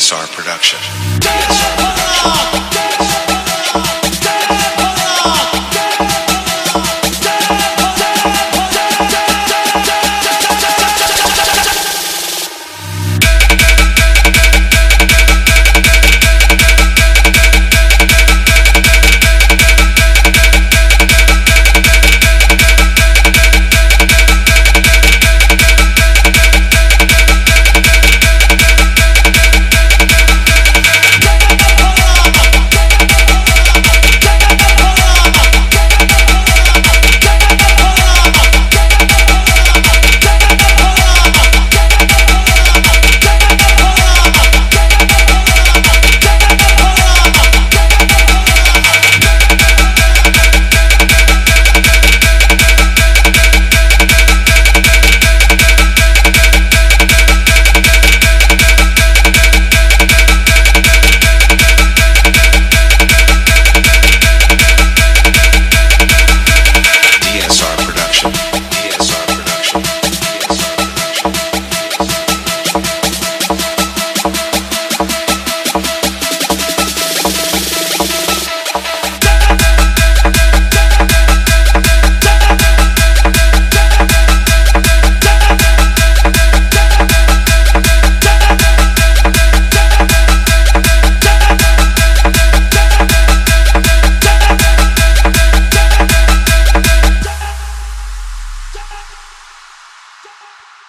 DSR production. DSR production. Jump! Jump!